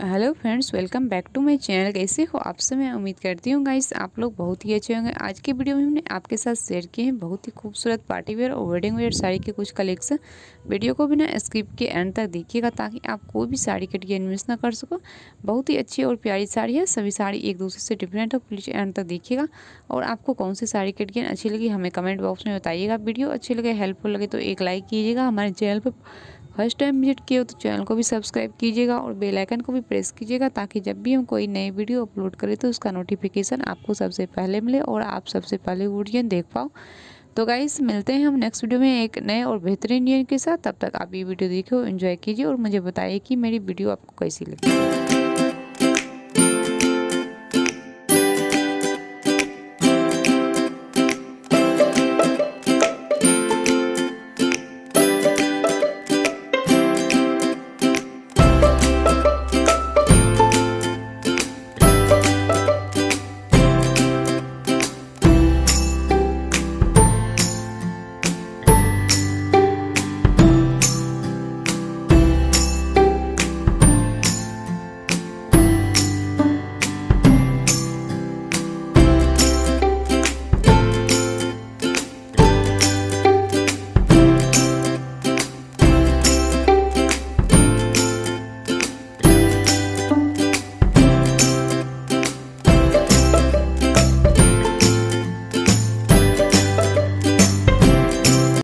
Hello friends, welcome back to my channel. कैसे हो आप सब? मैं उम्मीद करती हूँ गाइस आप लोग बहुत ही अच्छे होंगे। आज की वीडियो में हमने आपके साथ शेयर किए हैं बहुत ही खूबसूरत पार्टी वेयर और वेडिंग वेयर साड़ी के कुछ कलेक्शन। वीडियो को बिना स्किप के एंड तक देखिएगा ताकि आप कोई भी साड़ी के डिज़ाइन मिस ना कर सको। बहुत ही अच्छी और प्यारी साड़ी है। सभी साड़ी एक दूसरे से डिफरेंट है। प्लीज़ एंड तक देखिएगा। और आपको कौन सी साड़ी के डिज़ाइन अच्छी लगी हमें कमेंट बॉक्स में बताइएगा। वीडियो अच्छी लगे हेल्पफुल लगे तो एक लाइक कीजिएगा। हमारे चैनल पर फ़र्स्ट टाइम विज़िट किए हो तो चैनल को भी सब्सक्राइब कीजिएगा और बेल आइकन को भी प्रेस कीजिएगा ताकि जब भी हम कोई नई वीडियो अपलोड करें तो उसका नोटिफिकेशन आपको सबसे पहले मिले और आप सबसे पहले वीडियो देख पाओ। तो गाइस मिलते हैं हम नेक्स्ट वीडियो में एक नए और बेहतरीन डिज़ाइन के साथ। तब तक आप ये वीडियो देखो एंजॉय कीजिए और मुझे बताइए कि मेरी वीडियो आपको कैसी लगी।